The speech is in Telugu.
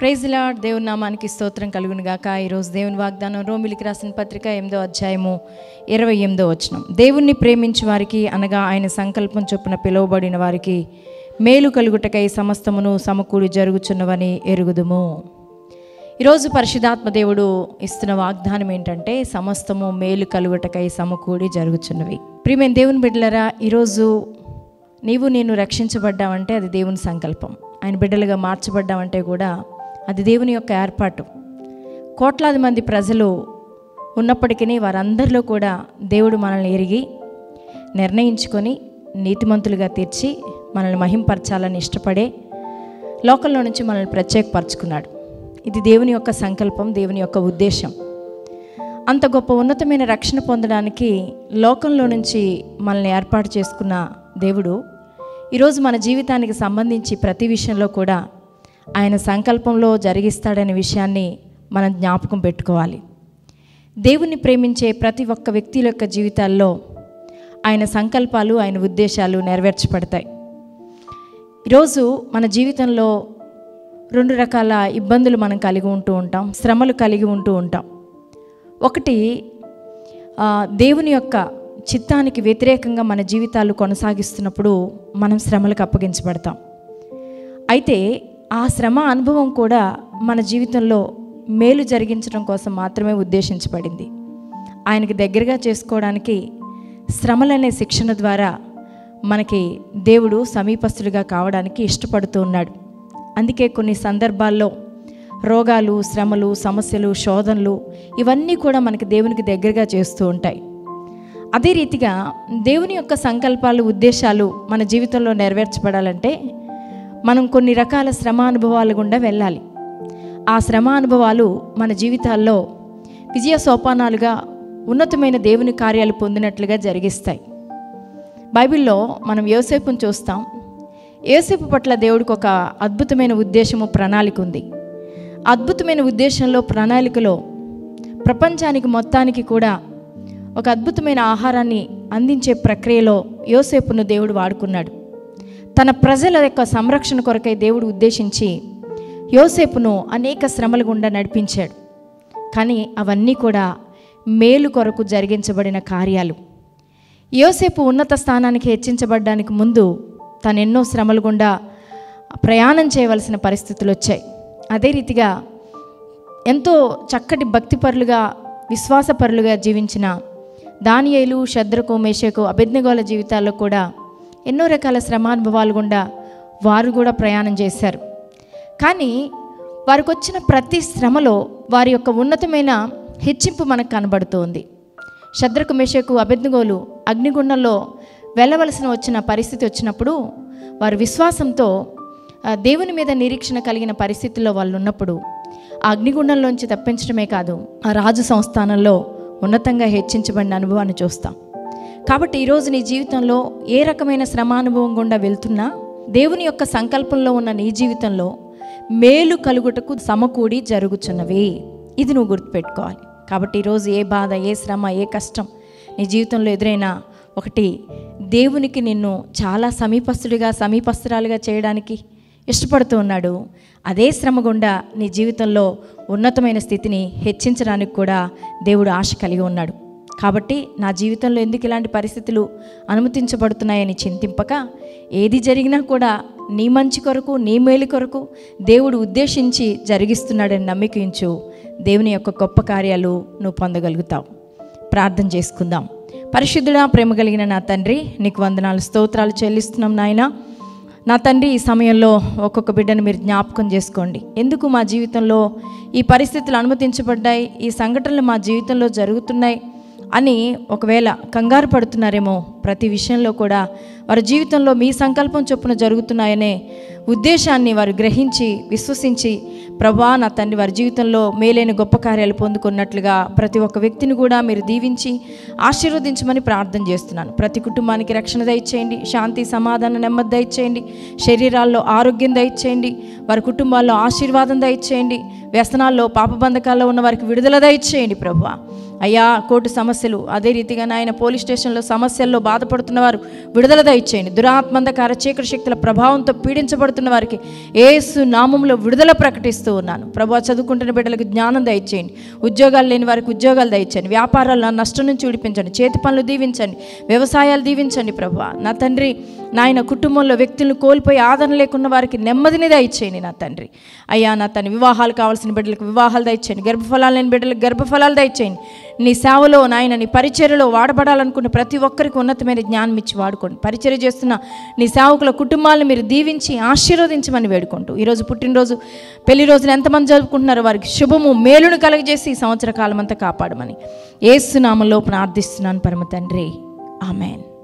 ప్రైజ్ లాడ్ దేవుని నామానికి స్తోత్రం కలుగును గాక. ఈరోజు దేవుని వాగ్దానం రోమిలికి రాసిన పత్రిక ఎనిమిదో అధ్యాయము ఇరవై ఎనిమిదో వచనం. దేవుణ్ణి ప్రేమించు వారికి అనగా ఆయన సంకల్పం చొప్పున పిలువబడిన వారికి మేలు కలుగుటకై సమస్తమును సమకూడి జరుగుచున్నవని ఎరుగుదుము. ఈరోజు పరిశుధాత్మ దేవుడు ఇస్తున్న వాగ్దానం ఏంటంటే సమస్తము మేలు కలుగుటకై సమకూడి జరుగుచున్నవి. ప్రియమైన దేవుని బిడ్డలరా ఈరోజు నీవు నేను రక్షించబడ్డావంటే అది దేవుని సంకల్పం. ఆయన బిడ్డలుగా మార్చబడ్డామంటే కూడా అది దేవుని యొక్క ఏర్పాటు. కోట్లాది మంది ప్రజలు ఉన్నప్పటికీ వారందరిలో కూడా దేవుడు మనల్ని ఎరిగి నిర్ణయించుకొని నీతిమంతులుగా తీర్చి మనల్ని మహింపరచాలని ఇష్టపడే లోకంలో నుంచి మనల్ని ప్రత్యేకపరచుకున్నాడు. ఇది దేవుని యొక్క సంకల్పం దేవుని యొక్క ఉద్దేశం. అంత గొప్ప ఉన్నతమైన రక్షణ పొందడానికి లోకంలో నుంచి మనల్ని ఏర్పాటు చేసుకున్న దేవుడు ఈరోజు మన జీవితానికి సంబంధించి ప్రతి విషయంలో కూడా ఆయన సంకల్పంలో జరిగిస్తాడనే విషయాన్ని మనం జ్ఞాపకం పెట్టుకోవాలి. దేవుణ్ణి ప్రేమించే ప్రతి ఒక్క వ్యక్తుల యొక్క జీవితాల్లో ఆయన సంకల్పాలు ఆయన ఉద్దేశాలు నెరవేర్చబడతాయి. ఈరోజు మన జీవితంలో రెండు రకాల ఇబ్బందులు మనం కలిగి ఉంటూ ఉంటాం శ్రమలు కలిగి ఉంటూ ఉంటాం. ఒకటి దేవుని యొక్క చిత్తానికి వ్యతిరేకంగా మన జీవితాలు కొనసాగిస్తున్నప్పుడు మనం శ్రమలకు అప్పగించబడతాం. అయితే ఆ శ్రమ అనుభవం కూడా మన జీవితంలో మేలు జరిగించడం కోసం మాత్రమే ఉద్దేశించబడింది. ఆయనకి దగ్గరగా చేసుకోవడానికి శ్రమలనే శిక్షణ ద్వారా మనకి దేవుడు సమీపస్తుడిగా కావడానికి ఇష్టపడుతూ ఉన్నాడు. అందుకే కొన్ని సందర్భాల్లో రోగాలు శ్రమలు సమస్యలు శోధనలు ఇవన్నీ కూడా మనకి దేవునికి దగ్గరగా చేస్తూ ఉంటాయి. అదే రీతిగా దేవుని యొక్క సంకల్పాలు ఉద్దేశాలు మన జీవితంలో నెరవేర్చబడాలంటే మనం కొన్ని రకాల శ్రమ అనుభవాలు గుండా వెళ్ళాలి. ఆ శ్రమ అనుభవాలు మన జీవితాల్లో విజయ సోపానాలుగా ఉన్నతమైన దేవుని కార్యాలు పొందినట్లుగా జరిగిస్తాయి. బైబిల్లో మనం యోసేపును చూస్తాం. యోసేపు పట్ల దేవుడికి ఒక అద్భుతమైన ఉద్దేశము ప్రణాళిక ఉంది. అద్భుతమైన ఉద్దేశంలో ప్రణాళికలో ప్రపంచానికి మొత్తానికి కూడా ఒక అద్భుతమైన ఆహారాన్ని అందించే ప్రక్రియలో యోసేపును దేవుడు వాడుకున్నాడు. తన ప్రజల యొక్క సంరక్షణ కొరకై దేవుడు ఉద్దేశించి యోసేపును అనేక శ్రమల గుండా నడిపించాడు. కానీ అవన్నీ కూడా మేలు కొరకు జరిగించబడిన కార్యాలు. యోసేపు ఉన్నత స్థానానికి హెచ్చించబడ్డానికి ముందు తను ఎన్నో శ్రమల గుండా ప్రయాణం చేయవలసిన పరిస్థితులు వచ్చాయి. అదే రీతిగా ఎంతో చక్కటి భక్తిపరులుగా విశ్వాసపరులుగా జీవించిన దానియేలు శద్రకు మేషకు అభిజ్ఞగోల జీవితాల్లో కూడా ఎన్నో రకాల శ్రమానుభవాలు గుండా వారు కూడా ప్రయాణం చేశారు. కానీ వారికి వచ్చిన ప్రతి శ్రమలో వారి యొక్క ఉన్నతమైన హెచ్చింపు మనకు కనబడుతోంది. శద్రకు మేషకు అభిజ్ఞగోలు అగ్నిగుండంలో వెళ్ళవలసిన వచ్చిన పరిస్థితి వచ్చినప్పుడు వారు విశ్వాసంతో ఆ, దేవుని మీద నిరీక్షణ కలిగిన పరిస్థితుల్లో వాళ్ళు ఉన్నప్పుడు ఆ అగ్నిగుండంలోంచి తప్పించడమే కాదు ఆ రాజు సంస్థానంలో ఉన్నతంగా హెచ్చించబడిన అనుభవాన్ని చూస్తాం. కాబట్టి ఈరోజు నీ జీవితంలో ఏ రకమైన శ్రమానుభవం గుండా వెళ్తున్నా దేవుని యొక్క సంకల్పంలో ఉన్న నీ జీవితంలో మేలు కలుగుటకు సమకూడి జరుగుచున్నవి. ఇది నువ్వు గుర్తుపెట్టుకోవాలి. కాబట్టి ఈరోజు ఏ బాధ ఏ శ్రమ ఏ కష్టం నీ జీవితంలో ఎదురైనా ఒకటి దేవునికి నిన్ను చాలా సమీపస్తుడిగా సమీపస్తురాలుగా చేయడానికి ఇష్టపడుతూ ఉన్నాడు. అదే శ్రమ గుండా నీ జీవితంలో ఉన్నతమైన స్థితిని హెచ్చించడానికి కూడా దేవుడు ఆశ కలిగి ఉన్నాడు. కాబట్టి నా జీవితంలో ఎందుకు ఇలాంటి పరిస్థితులు అనుమతించబడుతున్నాయని చింతింపక ఏది జరిగినా కూడా నీ మంచి కొరకు నీ మేలు కొరకు దేవుడు ఉద్దేశించి జరిగిస్తున్నాడని నమ్మికించు. దేవుని యొక్క గొప్ప కార్యాలు నువ్వు పొందగలుగుతావు. ప్రార్థన చేసుకుందాం. పరిశుద్ధుడా ప్రేమ కలిగిన నా తండ్రి నీకు వందనాలు స్తోత్రాలు చెల్లిస్తున్నాం నాయన. నా తండ్రి ఈ సమయంలో ఒక్కొక్క బిడ్డను మీరు జ్ఞాపకం చేసుకోండి. ఎందుకు మా జీవితంలో ఈ పరిస్థితులు అనుమతించబడ్డాయి? ఈ సంఘటనలు మా జీవితంలో జరుగుతున్నాయి. అని ఒకవేళ కంగారు పడుతున్నారేమో ప్రతి విషయంలో కూడా వారి జీవితంలో మీ సంకల్పం చొప్పున జరుగుతున్నాయనే ఉద్దేశాన్ని వారు గ్రహించి విశ్వసించి ప్రభా నా తండ్రి వారి జీవితంలో మేలైన గొప్ప కార్యాలు పొందుకున్నట్లుగా ప్రతి ఒక్క వ్యక్తిని కూడా మీరు దీవించి ఆశీర్వదించమని ప్రార్థన చేస్తున్నాను. ప్రతి కుటుంబానికి రక్షణ దయచేయండి శాంతి సమాధానం నెమ్మది దయచేయండి శరీరాల్లో ఆరోగ్యం దయచేయండి వారి కుటుంబాల్లో ఆశీర్వాదం దయచేయండి వ్యసనాల్లో పాపబంధకాల్లో ఉన్న వారికి విడుదల దయచేయండి ప్రభు. అయ్యా కోర్టు సమస్యలు అదే రీతిగా నాయన పోలీస్ స్టేషన్లో సమస్యల్లో బాధ బాధపడుతున్న వారు విడుదల దయచేయండి. దురాత్మంధకార చీకటి శక్తుల ప్రభావంతో పీడించబడుతున్న వారికి ఏసు నామంలో విడుదల ప్రకటిస్తూ ఉన్నాను. ప్రభు చదువుకుంటున్న బిడ్డలకు జ్ఞానం దయచేయండి. ఉద్యోగాలు లేని వారికి ఉద్యోగాలు దయచేయండి. వ్యాపారాల్లో నష్టం నుంచి విడిపించండి. చేతి పనులు దీవించండి. వ్యవసాయాలు దీవించండి ప్రభు నా తండ్రి నాయన కుటుంబంలో వ్యక్తులను కోల్పోయి ఆదరణ లేకున్న వారికి నెమ్మదిని దయచేయండి నా తండ్రి. అయ్యా నా తన వివాహాలు కావాల్సిన బిడ్డలకు వివాహాలు దయచేయండి. గర్భఫలాలు లేని బిడ్డలకు గర్భఫలాలు దయచేయండి. నీ సేవలో నాయన నీ పరిచర్యలో వాడబడాలనుకున్న ప్రతి ఒక్కరికి ఉన్నతమైన జ్ఞానం ఇచ్చి వాడుకోండి. పరిచర్య చేస్తున్న నీ సేవకుల కుటుంబాలను మీరు దీవించి ఆశీర్వదించమని వేడుకుంటూ ఈరోజు పుట్టినరోజు పెళ్ళి రోజున ఎంతమంది జరుపుకుంటున్నారో వారికి శుభము మేలును కలగజేసి ఈ సంవత్సర కాలం అంతా కాపాడమని. ఏసునామంలో ప్రార్థిస్తున్నాను పరమ తండ్రి. ఆమెన్.